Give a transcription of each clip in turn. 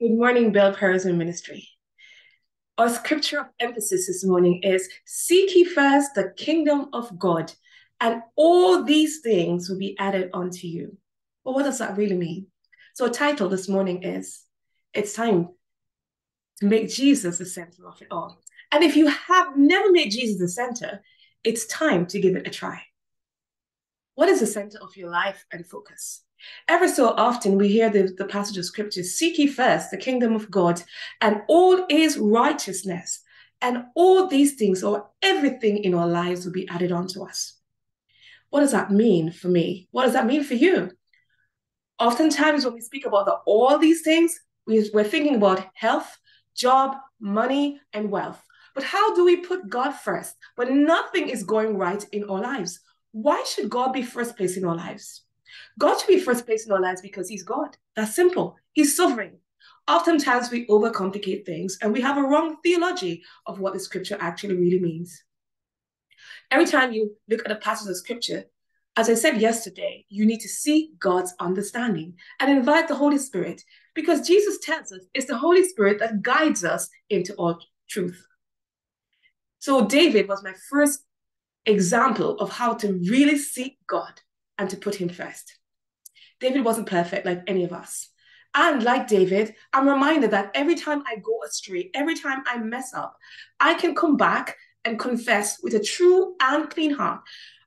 Good morning, Ba'al Perâtsı̂ym Ministry. Our scripture of emphasis this morning is Seek ye first the kingdom of God, and all these things will be added unto you. Well, what does that really mean? So, our title this morning is It's Time to Make Jesus the center of it all. And if you have never made Jesus the center, it's time to give it a try. What is the center of your life and focus? Ever so often, we hear the, the passage of scripture Seek ye first the kingdom of God and all is righteousness, and all these things or everything in our lives will be added onto us. What does that mean for me? What does that mean for you? Oftentimes, when we speak about the, all these things, we, we're thinking about health, job, money, and wealth. But how do we put God first when nothing is going right in our lives? Why should God be first place in our lives? God should be first place in our lives because He's God. That's simple. He's sovereign. Oftentimes we overcomplicate things and we have a wrong theology of what the scripture actually really means. Every time you look at a passage of scripture, as I said yesterday, you need to seek God's understanding and invite the Holy Spirit because Jesus tells us it's the Holy Spirit that guides us into all truth. So, David was my first example of how to really seek God and to put Him first. David wasn't perfect like any of us. And like David, I'm reminded that every time I go astray, every time I mess up, I can come back and confess with a true and clean heart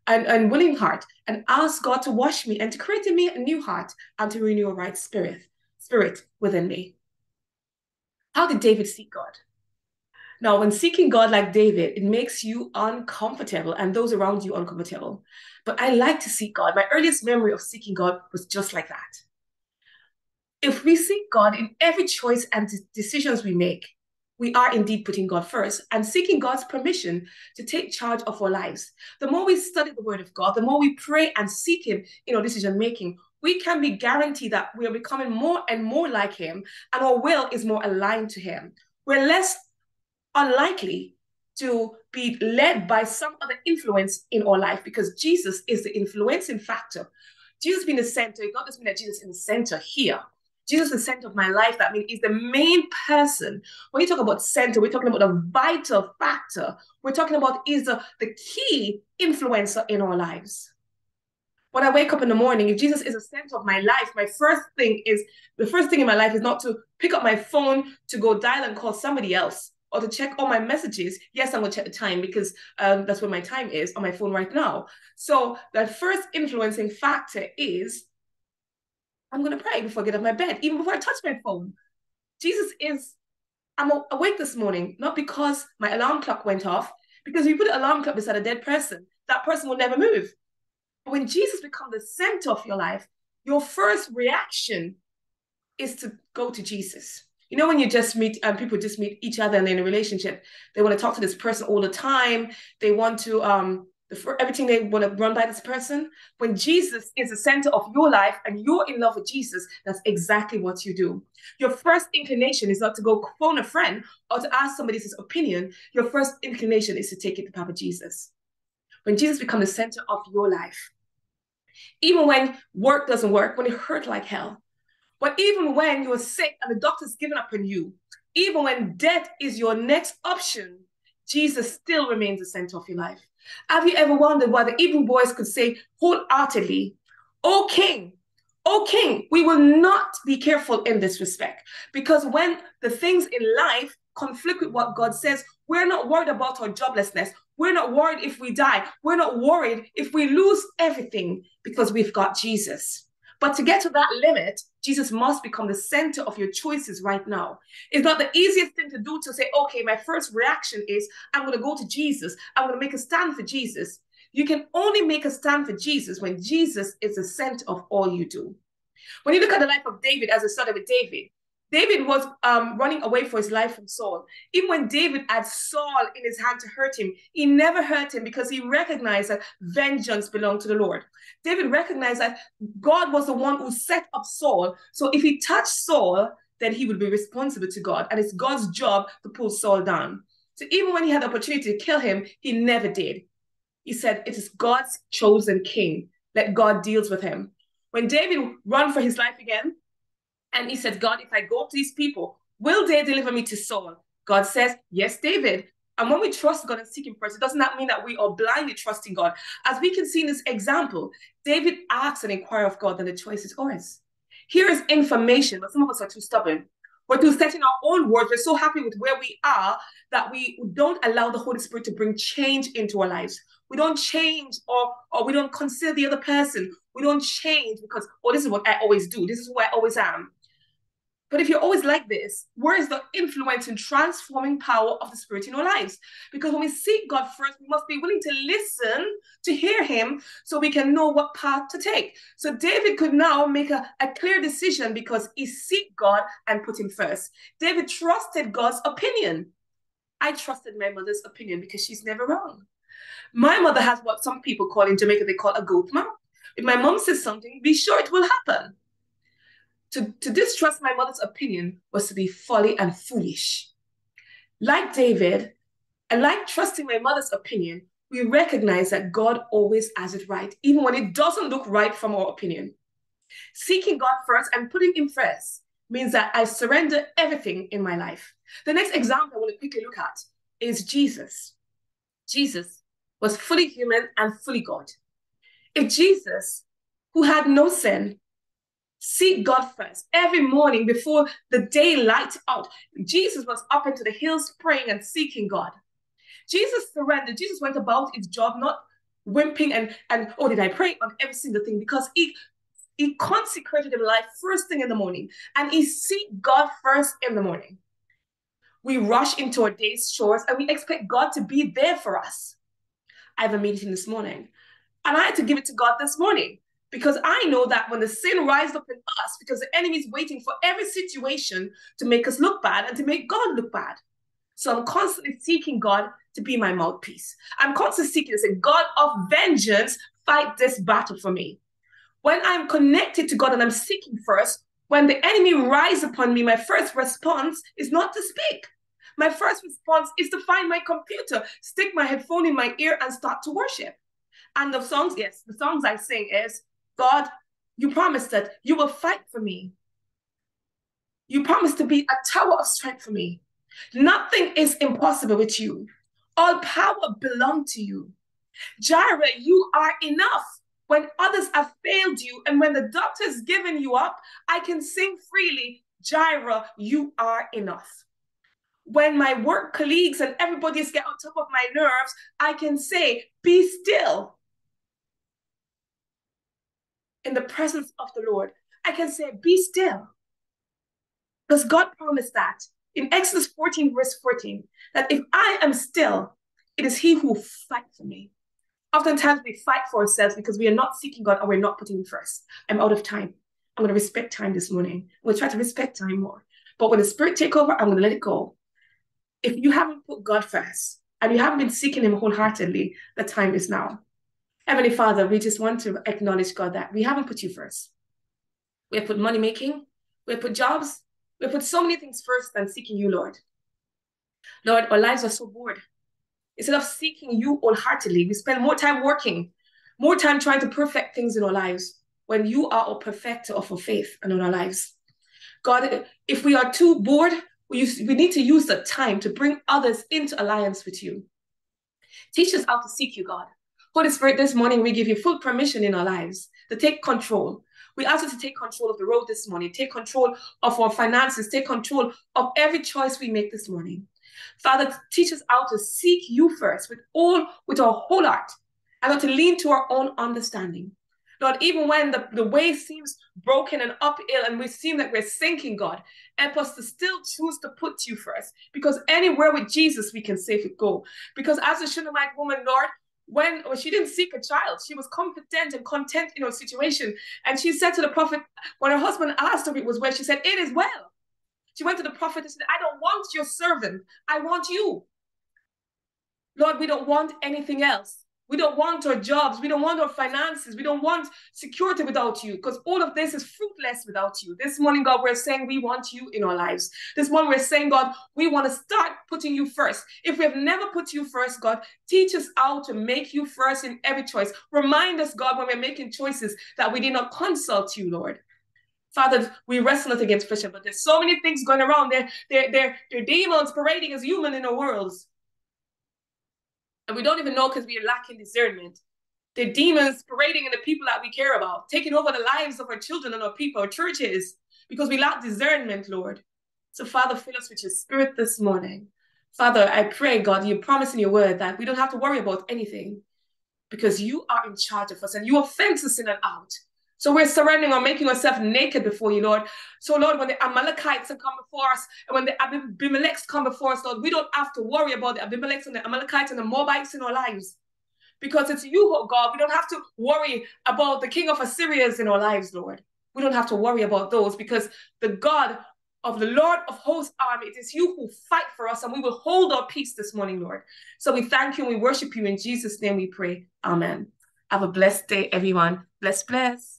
and, and willing heart and ask God to wash me and to create in me a new heart and to renew a right spirit, spirit within me. How did David seek God? Now, when seeking God like David, it makes you uncomfortable and those around you uncomfortable. But I like to seek God. My earliest memory of seeking God was just like that. If we seek God in every choice and decisions we make, we are indeed putting God first and seeking God's permission to take charge of our lives. The more we study the Word of God, the more we pray and seek Him in our decision making, we can be guaranteed that we are becoming more and more like Him and our will is more aligned to Him. We're less unlikely to be led by some other influence in our life because Jesus is the influencing factor. Jesus being the center, it not just mean that Jesus in the center here. Jesus is the center of my life. That means he's the main person. When you talk about center, we're talking about a vital factor. We're talking about is the, the key influencer in our lives. When I wake up in the morning, if Jesus is the center of my life, my first thing is the first thing in my life is not to pick up my phone to go dial and call somebody else or to check all my messages, yes, I'm going to check the time because um, that's where my time is on my phone right now. So the first influencing factor is I'm going to pray before I get out of my bed, even before I touch my phone. Jesus is, I'm awake this morning, not because my alarm clock went off, because if you put an alarm clock beside a dead person, that person will never move. But when Jesus becomes the center of your life, your first reaction is to go to Jesus you know when you just meet um, people just meet each other and they're in a relationship they want to talk to this person all the time. They want to um for everything they want to run by this person. When jesus is the center of your life and you're in love with jesus that's exactly what you do. Your first inclination is not to go phone a friend or to ask somebody's opinion. Your first inclination is to take it to papa jesus. When jesus becomes the center of your life even when work doesn't work when it hurt like hell but even when you're sick and the doctor's given up on you, even when death is your next option, Jesus still remains the center of your life. Have you ever wondered why the Hebrew boys could say wholeheartedly, O King, O King, we will not be careful in this respect. Because when the things in life conflict with what God says, we're not worried about our joblessness. We're not worried if we die. We're not worried if we lose everything because we've got Jesus. But to get to that limit, Jesus must become the center of your choices right now. It's not the easiest thing to do to say, okay, my first reaction is I'm going to go to Jesus. I'm going to make a stand for Jesus. You can only make a stand for Jesus when Jesus is the center of all you do. When you look at the life of David as a son of David, David was um, running away for his life from Saul. Even when David had Saul in his hand to hurt him, he never hurt him because he recognized that vengeance belonged to the Lord. David recognized that God was the one who set up Saul. So if he touched Saul, then he would be responsible to God. And it's God's job to pull Saul down. So even when he had the opportunity to kill him, he never did. He said, It is God's chosen king. Let God deals with him. When David ran for his life again, And he said, God, if I go up to these people, will they deliver me to Saul? God says, Yes, David. And when we trust God and seek Him first, it does not mean that we are blindly trusting God. As we can see in this example, David asks and inquires of God, and the choice is ours. Here is information, but some of us are too stubborn. We're too set in our own words. We're so happy with where we are that we don't allow the Holy Spirit to bring change into our lives. We don't change or, or we don't consider the other person. We don't change because, oh, this is what I always do. This is who I always am. But if you're always like this, where is the influence and transforming power of the Spirit in our lives? Because when we seek God first, we must be willing to listen to hear Him so we can know what path to take. So David could now make a, a clear decision because he seek God and put Him first. David trusted God's opinion. I trusted my mother's opinion because she's never wrong. My mother has what some people call in Jamaica, they call a goat mouth. If my mom says something, be sure it will happen. To, to distrust my mother's opinion was to be folly and foolish. Like David, and like trusting my mother's opinion, we recognize that God always has it right, even when it doesn't look right from our opinion. Seeking God first and putting Him first means that I surrender everything in my life. The next example I want to quickly look at is Jesus. Jesus was fully human and fully God. If Jesus, who had no sin, seek God first every morning before the day lights out, Jesus was up into the hills praying and seeking God. Jesus surrendered. Jesus went about his job not wimping and and oh did I pray on every single thing because he he consecrated his life first thing in the morning and he seek God first in the morning. We rush into our day's chores and we expect God to be there for us. I have a meeting this morning. And I had to give it to God this morning because I know that when the sin rises up in us, because the enemy is waiting for every situation to make us look bad and to make God look bad. So I'm constantly seeking God to be my mouthpiece. I'm constantly seeking to say, God of vengeance, fight this battle for me. When I'm connected to God and I'm seeking first, when the enemy rises upon me, my first response is not to speak. My first response is to find my computer, stick my headphone in my ear, and start to worship. And the songs, yes, the songs I sing is God, you promised that you will fight for me. You promised to be a tower of strength for me. Nothing is impossible with you. All power belongs to you. Jireh, you are enough. When others have failed you and when the doctor's given you up, I can sing freely, Jireh, you are enough when my work colleagues and everybody's get on top of my nerves, I can say, be still. In the presence of the Lord, I can say, be still. Because God promised that in Exodus 14, verse 14, that if I am still, it is He who will fight for me. Oftentimes we fight for ourselves because we are not seeking God or we're not putting Him first. I'm out of time. I'm going to respect time this morning. I'm going to try to respect time more. But when the Spirit take over, I'm going to let it go if you haven't put God first and you haven't been seeking Him wholeheartedly, the time is now. Heavenly Father, we just want to acknowledge, God, that we haven't put you first. We have put money making, we have put jobs, we have put so many things first than seeking you, Lord. Lord, our lives are so bored. Instead of seeking you wholeheartedly, we spend more time working, more time trying to perfect things in our lives when you are our perfecter of our faith and in our lives. God, if we are too bored, we, use, we need to use the time to bring others into alliance with you. Teach us how to seek you, God. Holy Spirit, this morning we give you full permission in our lives to take control. We ask you to take control of the road this morning, take control of our finances, take control of every choice we make this morning. Father, teach us how to seek you first with all, with our whole heart, and not to lean to our own understanding. Lord, even when the, the way seems broken and uphill and we seem that we're sinking, God, help us to still choose to put you first. Because anywhere with Jesus, we can safely go. Because as a Shunammite woman, Lord, when, when she didn't seek a child, she was confident and content in her situation. And she said to the prophet, when her husband asked her it was well, she said, It is well. She went to the prophet and said, I don't want your servant, I want you. Lord, we don't want anything else. We don't want our jobs. We don't want our finances. We don't want security without you because all of this is fruitless without you. This morning, God, we're saying we want you in our lives. This morning, we're saying, God, we want to start putting you first. If we have never put you first, God, teach us how to make you first in every choice. Remind us, God, when we're making choices that we did not consult you, Lord. Father, we wrestle against flesh, but there's so many things going around. There, there, there, there are demons parading as human in our worlds. And we don't even know because we are lacking discernment. The demons parading in the people that we care about, taking over the lives of our children and our people, our churches, because we lack discernment, Lord. So, Father, fill us with your spirit this morning. Father, I pray, God, you promise in your word that we don't have to worry about anything because you are in charge of us and you have fenced us in and out. So we're surrendering or making ourselves naked before you, Lord. So, Lord, when the Amalekites come before us and when the Abimelechs come before us, Lord, we don't have to worry about the Abimelechs and the Amalekites and the Moabites in our lives. Because it's you, oh God. We don't have to worry about the king of Assyrians in our lives, Lord. We don't have to worry about those because the God of the Lord of hosts army, it is you who fight for us, and we will hold our peace this morning, Lord. So we thank you and we worship you in Jesus' name we pray. Amen. Have a blessed day, everyone. Bless, bless.